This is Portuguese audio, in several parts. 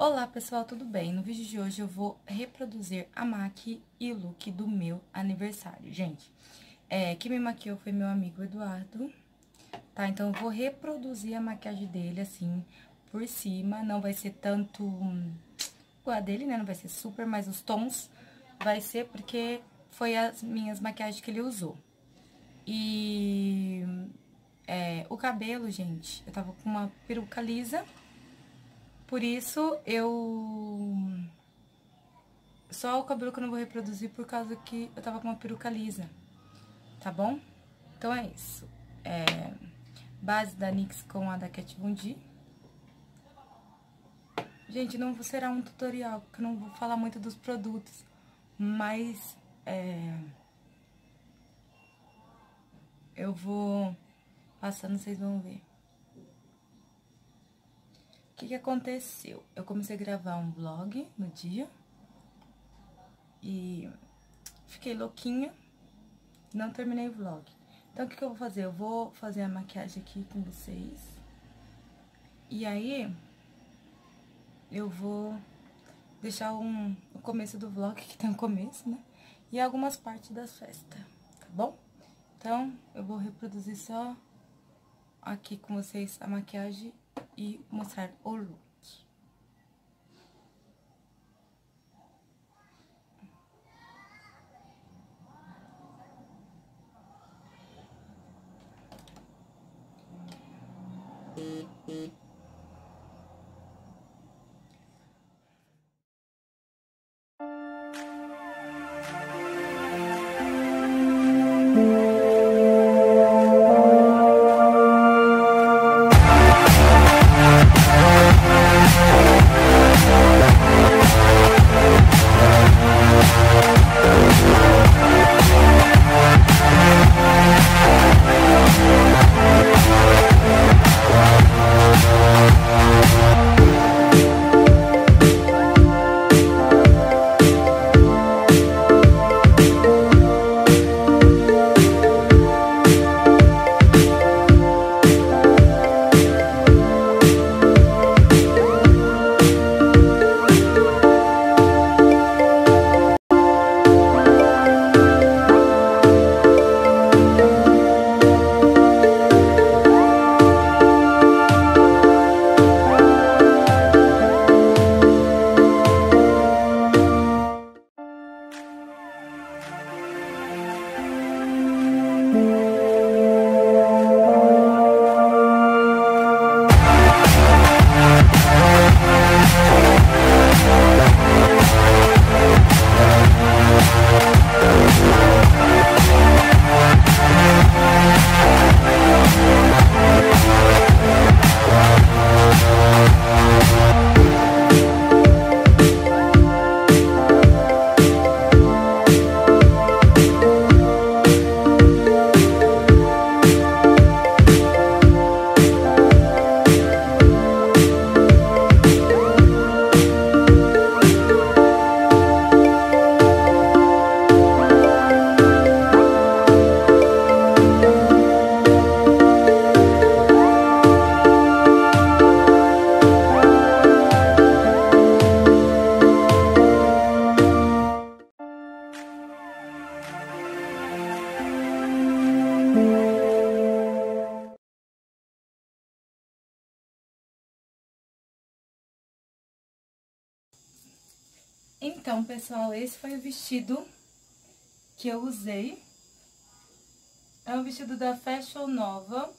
Olá pessoal, tudo bem? No vídeo de hoje eu vou reproduzir a make e look do meu aniversário, gente. É, quem me maquiou foi meu amigo Eduardo, tá? Então eu vou reproduzir a maquiagem dele assim, por cima, não vai ser tanto igual a dele, né? Não vai ser super, mas os tons vai ser porque foi as minhas maquiagens que ele usou. E é, o cabelo, gente, eu tava com uma peruca lisa por isso, eu... Só o cabelo que eu não vou reproduzir por causa que eu tava com uma peruca lisa, tá bom? Então é isso. É... Base da NYX com a da Kat Von D. Gente, não será um tutorial, porque eu não vou falar muito dos produtos, mas... É... Eu vou passando, vocês vão ver que, que aconteceu? Eu comecei a gravar um vlog no dia e fiquei louquinha, não terminei o vlog. Então, o que, que eu vou fazer? Eu vou fazer a maquiagem aqui com vocês. E aí, eu vou deixar um, o começo do vlog, que tem um começo, né? E algumas partes das festas, tá bom? Então, eu vou reproduzir só aqui com vocês a maquiagem e mostrar o look. Então, pessoal, esse foi o vestido que eu usei. É um vestido da Fashion Nova.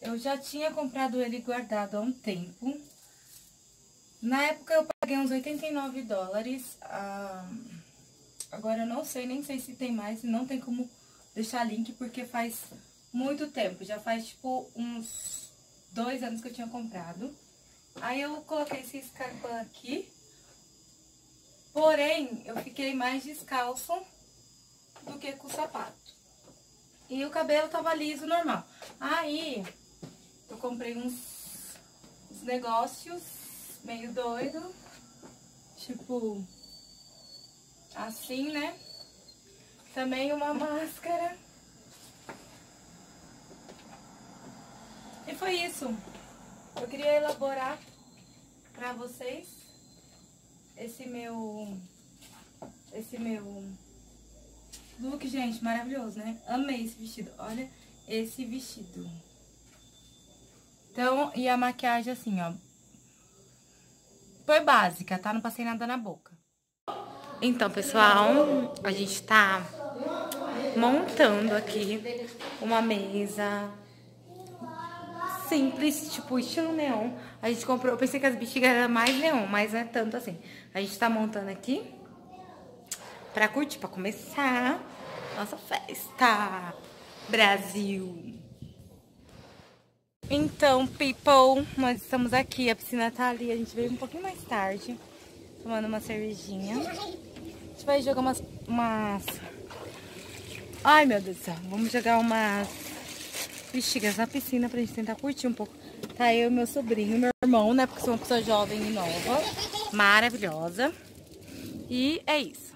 Eu já tinha comprado ele guardado há um tempo. Na época eu paguei uns 89 dólares. Ah, agora eu não sei, nem sei se tem mais. Não tem como deixar link porque faz muito tempo. Já faz tipo uns dois anos que eu tinha comprado. Aí eu coloquei esse escarpão aqui. Porém, eu fiquei mais descalço do que com o sapato. E o cabelo tava liso, normal. Aí, eu comprei uns, uns negócios meio doido. Tipo, assim, né? Também uma máscara. E foi isso. Eu queria elaborar pra vocês esse meu... Esse meu look, gente, maravilhoso, né? Amei esse vestido. Olha esse vestido. Então, e a maquiagem assim, ó. Foi básica, tá? Não passei nada na boca. Então, pessoal, a gente tá montando aqui uma mesa simples, tipo estilo neon. A gente comprou, eu pensei que as bexigas eram mais neon, mas não é tanto assim. A gente tá montando aqui pra curtir, pra começar nossa festa. Brasil! Então, people, nós estamos aqui, a piscina tá ali, a gente veio um pouquinho mais tarde, tomando uma cervejinha. A gente vai jogar umas... umas... Ai, meu Deus do céu, vamos jogar umas bexigas na piscina pra gente tentar curtir um pouco. Tá eu e meu sobrinho, meu irmão, né, porque sou uma pessoa jovem e nova, maravilhosa. E é isso.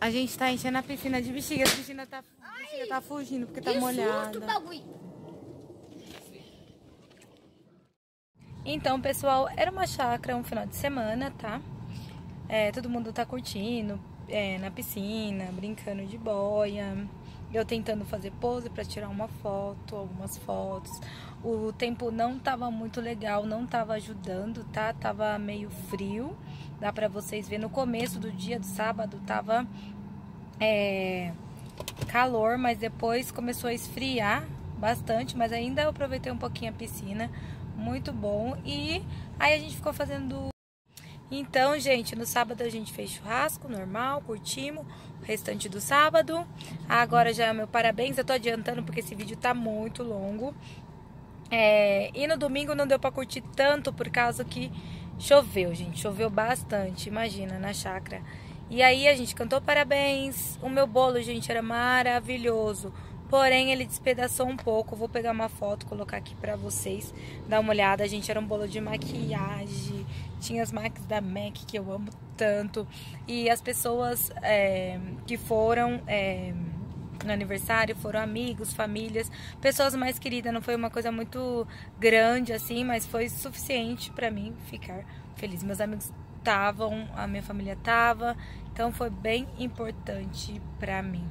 A gente tá enchendo a piscina de bexigas, a piscina tá, a bexiga tá fugindo porque tá molhada. Então, pessoal, era uma chácara um final de semana, tá? É, todo mundo tá curtindo é, na piscina, brincando de boia. Eu tentando fazer pose para tirar uma foto, algumas fotos. O tempo não tava muito legal, não tava ajudando, tá? Tava meio frio. Dá para vocês ver no começo do dia do sábado tava é, calor, mas depois começou a esfriar bastante, mas ainda eu aproveitei um pouquinho a piscina muito bom. E aí a gente ficou fazendo. Então, gente, no sábado a gente fez churrasco normal, curtimos o restante do sábado. Agora já é o meu parabéns, eu tô adiantando porque esse vídeo tá muito longo. É... E no domingo não deu pra curtir tanto por causa que choveu, gente. Choveu bastante, imagina, na chácara. E aí a gente cantou parabéns. O meu bolo, gente, era maravilhoso. Porém, ele despedaçou um pouco. Vou pegar uma foto, colocar aqui pra vocês. Dar uma olhada. Gente era um bolo de maquiagem. Tinha as marcas da MAC, que eu amo tanto. E as pessoas é, que foram... É, no aniversário, foram amigos, famílias, pessoas mais queridas. Não foi uma coisa muito grande assim, mas foi suficiente para mim ficar feliz. Meus amigos estavam, a minha família tava, então foi bem importante para mim.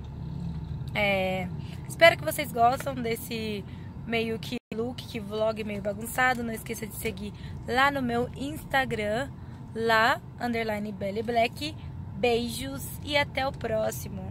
É, espero que vocês gostam desse meio que look, que vlog meio bagunçado. Não esqueça de seguir lá no meu Instagram, lá, underline Belly Black. Beijos e até o próximo.